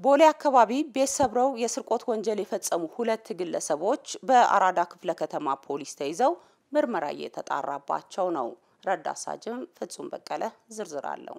ቦሌ አካባቢ ቤት ሰብረው የስርቆት ወንጀል የፈጸሙ ሁለት ግለሰቦች በአራዳ ክፍለ ከተማ ፖሊስ ተይዘው ምርመራ እየተጣራባቸው ነው። ረዳት ሳጅን ፍጹም በቀለ ዝርዝር አለው።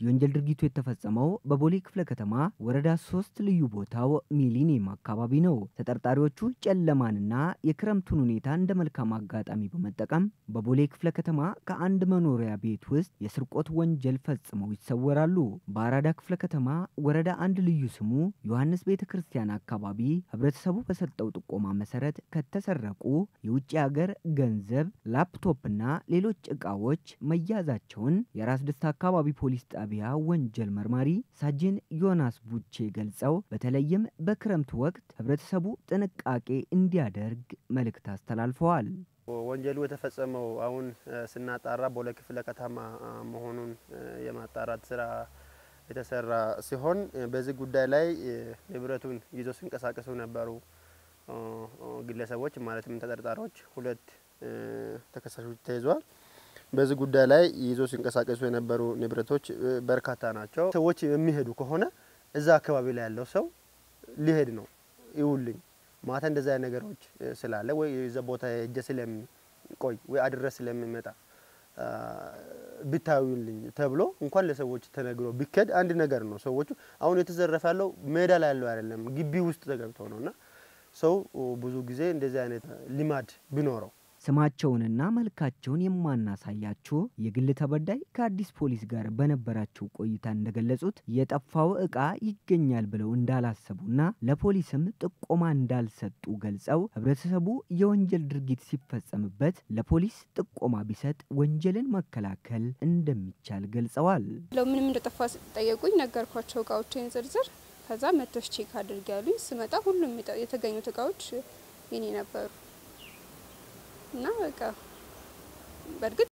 የወንጀል ድርጊቱ የተፈጸመው በቦሌ ክፍለ ከተማ ወረዳ ሶስት ልዩ ቦታው ሚሊኒየም አካባቢ ነው። ተጠርጣሪዎቹ ጨለማንና የክረምቱን ሁኔታ እንደ መልካም አጋጣሚ በመጠቀም በቦሌ ክፍለ ከተማ ከአንድ መኖሪያ ቤት ውስጥ የስርቆት ወንጀል ፈጽመው ይሰወራሉ። በአራዳ ክፍለ ከተማ ወረዳ አንድ ልዩ ስሙ ዮሐንስ ቤተ ክርስቲያን አካባቢ ህብረተሰቡ በሰጠው ጥቆማ መሰረት ከተሰረቁ የውጭ ሀገር ገንዘብ፣ ላፕቶፕና ሌሎች እቃዎች መያዛቸውን የራስ ደስታ አካባቢ ፖሊስ ጣቢያ ወንጀል መርማሪ ሳጅን ዮናስ ቡቼ ገልጸው በተለይም በክረምት ወቅት ህብረተሰቡ ጥንቃቄ እንዲያደርግ መልእክት አስተላልፈዋል። ወንጀሉ የተፈጸመው አሁን ስናጣራ ቦሌ ክፍለ ከተማ መሆኑን የማጣራት ስራ የተሰራ ሲሆን በዚህ ጉዳይ ላይ ንብረቱን ይዞ ሲንቀሳቀሱ ነበሩ ግለሰቦች ማለትም ተጠርጣሪዎች ሁለት ተከሳሾች ተይዟል። በዚህ ጉዳይ ላይ ይዞ ሲንቀሳቀሱ የነበሩ ንብረቶች በርካታ ናቸው። ሰዎች የሚሄዱ ከሆነ እዛ አካባቢ ላይ ያለው ሰው ሊሄድ ነው ይውልኝ ማታ እንደዛ ነገሮች ስላለ ወይ የዛ ቦታ ሄጄ ስለሚቆይ ወይ አድረስ ስለሚመጣ ብታዩልኝ ተብሎ እንኳን ለሰዎች ተነግሮ ቢከድ አንድ ነገር ነው። ሰዎቹ አሁን የተዘረፈ ያለው ሜዳ ላይ ያለው አይደለም፣ ግቢ ውስጥ ተገብተው ነው እና ሰው ብዙ ጊዜ እንደዚህ አይነት ልማድ ቢኖረው ስማቸውንና መልካቸውን የማናሳያችሁ የግል ተበዳይ ከአዲስ ፖሊስ ጋር በነበራቸው ቆይታ እንደገለጹት የጠፋው ዕቃ ይገኛል ብለው እንዳላሰቡና ለፖሊስም ጥቆማ እንዳልሰጡ ገልጸው ሕብረተሰቡ የወንጀል ድርጊት ሲፈጸምበት ለፖሊስ ጥቆማ ቢሰጥ ወንጀልን መከላከል እንደሚቻል ገልጸዋል። ምንም እንደጠፋ ጠየቁኝ፣ ነገርኳቸው እቃዎችን ዝርዝር። ከዛ መተሽ check አድርጊ ያሉኝ። ስመጣ ሁሉም የተገኙት እቃዎች የኔ ነበሩ እና በቃ በእርግጥ